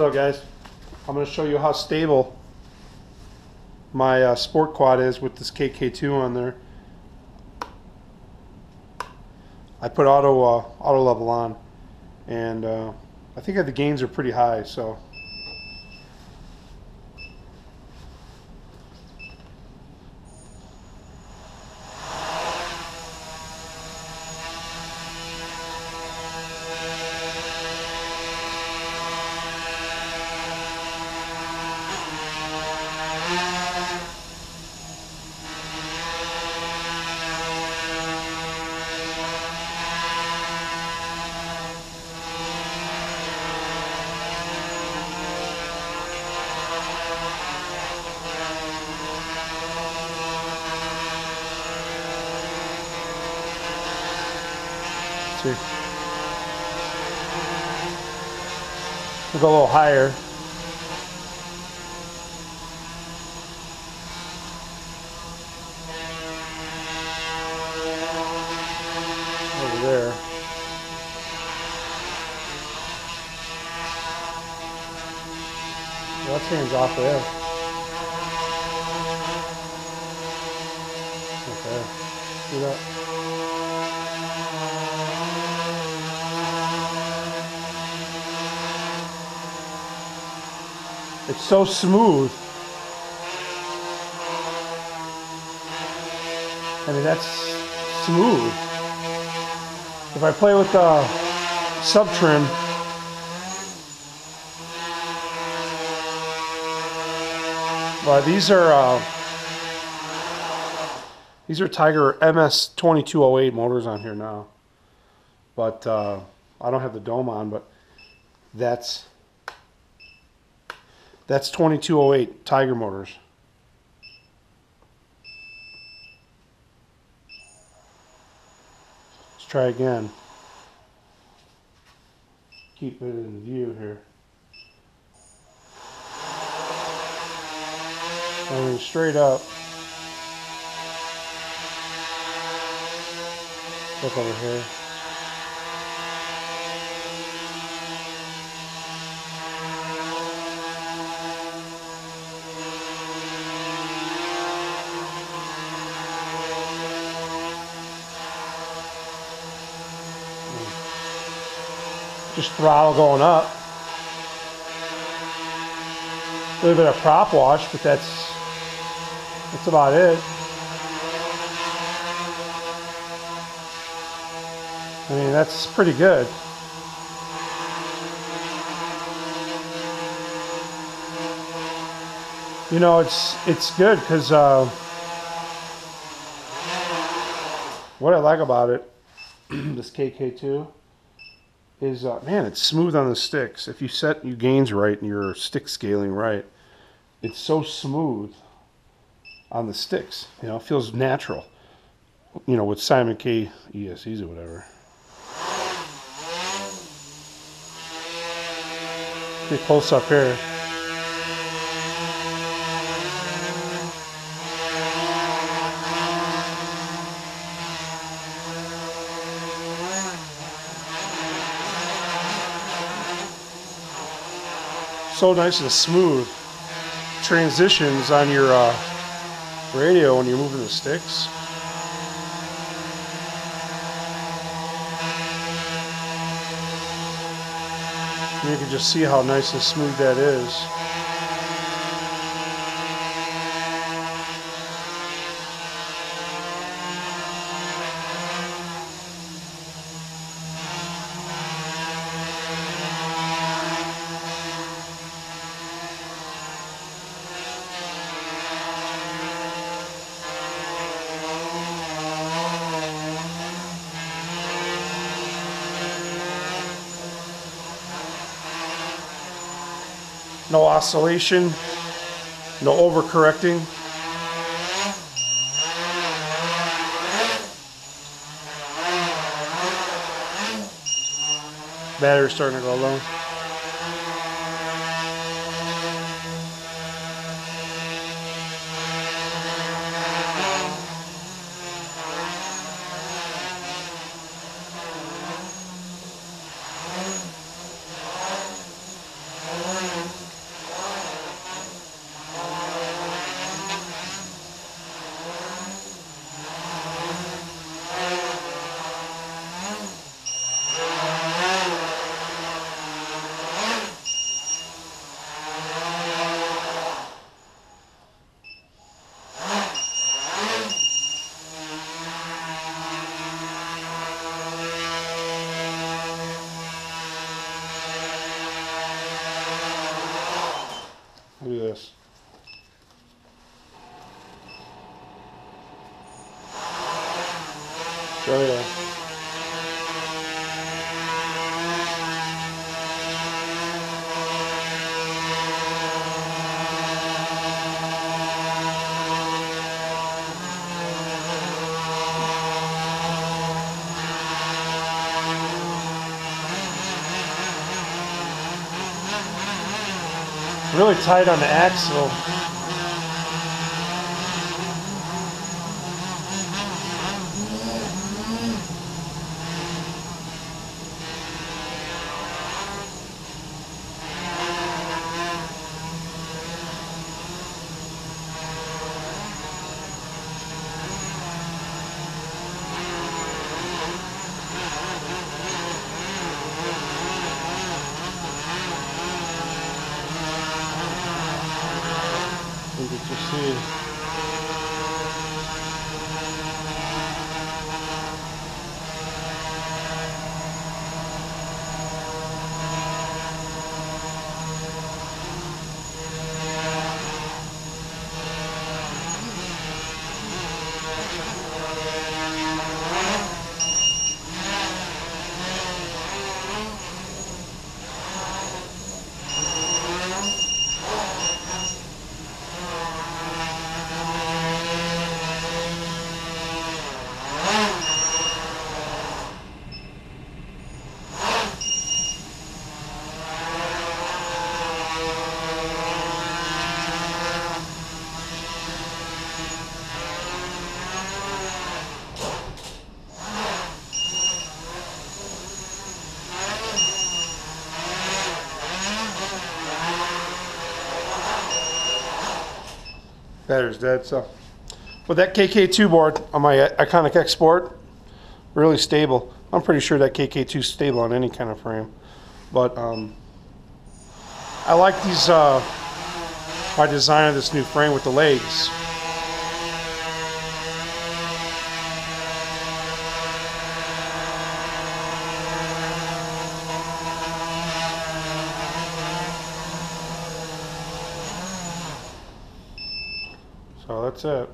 Up guys? I'm going to show you how stable my uh, sport quad is with this KK2 on there. I put auto uh, auto level on and uh, I think the gains are pretty high so see. We'll go a little higher. Over there. Off there. Okay. See that? It's so smooth. I mean, that's smooth. If I play with the sub trim, well, these are uh, these are Tiger MS 2208 motors on here now, but uh, I don't have the dome on, but that's that's 2208 Tiger motors. Let's try again. Keep it in view here. I mean, straight up. Look over here. Just throttle going up. A little bit of prop wash, but that's that's about it. I mean, that's pretty good. You know, it's it's good because uh, what I like about it, this KK2 is uh, man, it's smooth on the sticks. If you set your gains right and your stick scaling right, it's so smooth on the sticks. You know, it feels natural. You know, with SimonK ESCs or whatever. Get close up here. So nice and smooth transitions on your uh, radio when you're moving the sticks. You can just see how nice and smooth that is. No oscillation, no overcorrecting. Battery's starting to go low. Oh yeah. really tight on the axle. Battery's dead, so. With that KK2 board on my Iconic-X Sport, really stable. I'm pretty sure that KK2 is stable on any kind of frame. But um, I like these, uh, my design of this new frame with the legs. So that's it.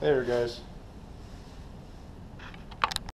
There, guys.